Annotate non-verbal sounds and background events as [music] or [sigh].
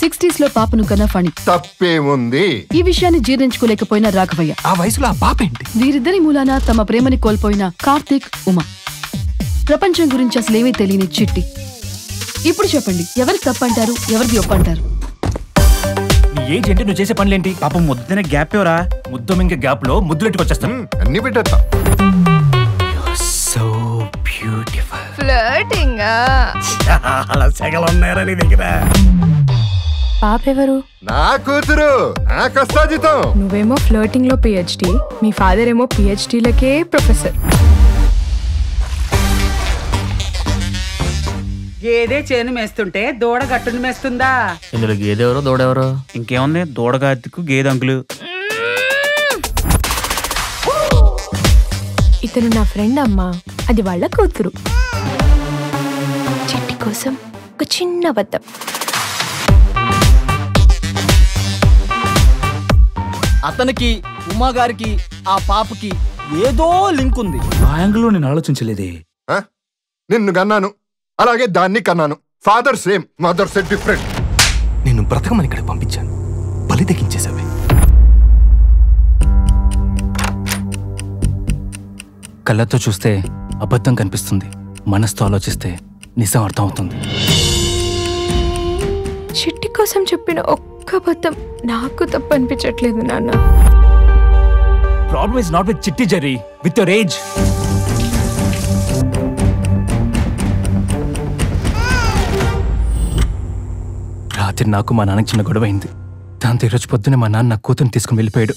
సిక్స్టీస్లో పాపను కన్నా ఫణి. తప్పేముంది? ఈ విషయాన్ని జీర్ణించుకోలేకపోయిన రాఘవయ్య. ఆ వయసులో ఆ పాప ఏంటి వీరిద్దరి మూలాన తమ ప్రేమని కోల్పోయిన కార్తీక్ ఉమా. ప్రపంచం గురించి అసలేమీ తెలియని చిట్టి. ఇప్పుడు చెప్పండి ఎవరికి తప్పంటారు ఎవరిది ఒప్పంటారు? నీ ఏజ్ ఏంటి? నువ్వు చేసే పనులేంటి? పాపం ముద్దనే గ్యాప్ ఎవరా? ముద్దు ఇంక గ్యాప్లో ముద్దులెట్టుకు వచ్చేస్తాను అన్ని పెట్టేస్తా. సో బ్యూటిఫుల్ ఫ్లర్టింగ్ [laughs] అలా సెగలు ఉన్నాయరా నీ దగ్గర? పాప ఎవరు నా కూతురు నువ్వేమో ఫ్లర్టింగ్లో పిహెచ్డి మీ ఫాదర్ ఏమో పిహెచ్డిలకే ప్రొఫెసర్ గేదె చేను మేస్తుంటే దూడ గట్టును మేస్తుందా? ఇందులో గేదెవరో దూడెవరో ఇంకేముంది? దూడగా అద్దెకు గేదె అంకులు. ఇతను నా ఫ్రెండ్ అమ్మా. అది వాళ్ళ కూతురు. చిట్టి కోసం ఒక చిన్న అబద్ధం. అతనికి ఉమా గారికి ఆ పాపకి ఏదో లింక్ ఉంది. ఆ యాంగిల్ నేను ఆలోచించలేదే. ఆ? నిన్ను కన్నాను. అలాగే దాన్ని కన్నాను. Father same mother set different నిన్ను బ్రతకమని ఇక్కడ పంపించాను. బలి తెగించేసావే కళ్ళతో చూస్తే అబద్ధం కనిపిస్తుంది. మనసుతో ఆలోచిస్తే నిజం అర్థమవుతుంది. చిట్టి కోసం చెప్పిన ఒక్క అబద్ధం నాకు తప్పు అనిపించట్లేదు నాన్న. Problem is not with Chitti Jerry with your age రాత్రి నాకు మా నాన్నకి చిన్న గొడవ అయింది. దాంతో ఈరోజు పొద్దునే మా నాన్న నా కూతురు తీసుకుని వెళ్ళిపోయాడు.